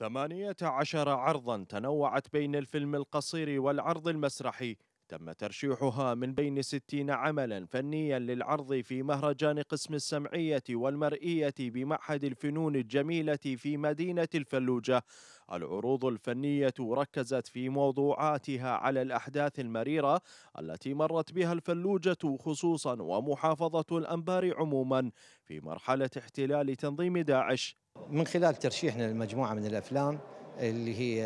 ثمانية عشر عرضا تنوعت بين الفيلم القصير والعرض المسرحي. تم ترشيحها من بين ستين عملا فنيا للعرض في مهرجان قسم السمعية والمرئية بمعهد الفنون الجميلة في مدينة الفلوجة. العروض الفنية ركزت في موضوعاتها على الأحداث المريرة التي مرت بها الفلوجة خصوصا ومحافظة الأنبار عموما في مرحلة احتلال تنظيم داعش. من خلال ترشيحنا لمجموعة من الأفلام اللي هي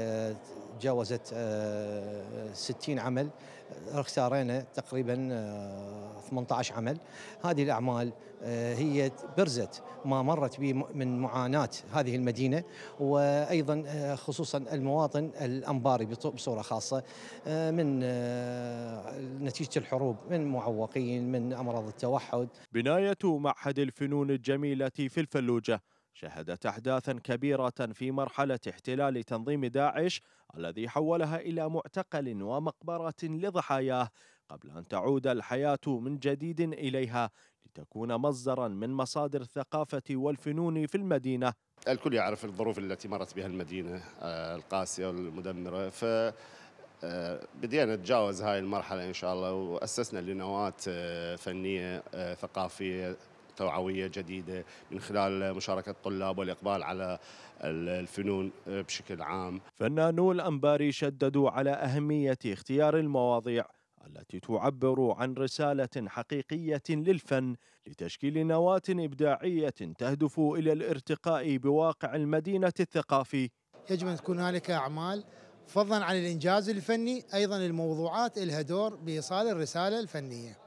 تجاوزت 60 عمل. اختارينا تقريبا 18 عمل. هذه الأعمال هي برزت ما مرت به من معاناة هذه المدينة وأيضا خصوصا المواطن الأنباري بصورة خاصة من نتيجة الحروب من معوقين من أمراض التوحد. بناية معهد الفنون الجميلة في الفلوجة. شهدت أحداثا كبيرة في مرحلة احتلال تنظيم داعش الذي حولها إلى معتقل ومقبرة لضحاياه قبل أن تعود الحياة من جديد إليها لتكون مصدرا من مصادر الثقافة والفنون في المدينة. الكل يعرف الظروف التي مرت بها المدينة القاسية والمدمرة ف بدينا نتجاوز هاي المرحلة إن شاء الله وأسسنا لنواة فنية ثقافية توعوية جديدة من خلال مشاركة الطلاب والإقبال على الفنون بشكل عام. فنانو الأنباري شددوا على أهمية اختيار المواضيع التي تعبر عن رسالة حقيقية للفن لتشكيل نواة إبداعية تهدف إلى الارتقاء بواقع المدينة الثقافي. يجب أن تكون هناك أعمال فضلا عن الإنجاز الفني أيضا الموضوعات لها دور بإيصال الرسالة الفنية.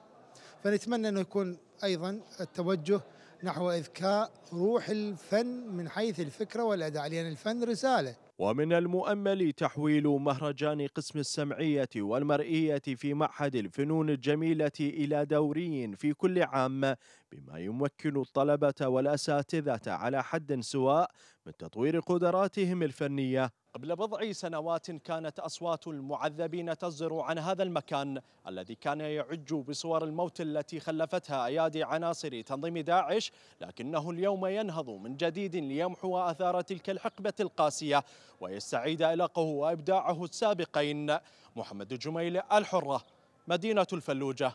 فنتمنى أنه يكون أيضا التوجه نحو إذكاء روح الفن من حيث الفكرة والأداء لأن الفن رسالة. ومن المؤمل تحويل مهرجان قسم السمعية والمرئية في معهد الفنون الجميلة إلى دوري في كل عام بما يمكن الطلبة والأساتذة على حد سواء من تطوير قدراتهم الفنية. قبل بضع سنوات كانت أصوات المعذبين تصدر عن هذا المكان الذي كان يعج بصور الموت التي خلفتها أيادي عناصر تنظيم داعش لكنه اليوم ينهض من جديد ليمحو آثار تلك الحقبة القاسية ويستعيد ألقه وإبداعه السابقين. محمد الجميل الحرة مدينة الفلوجة.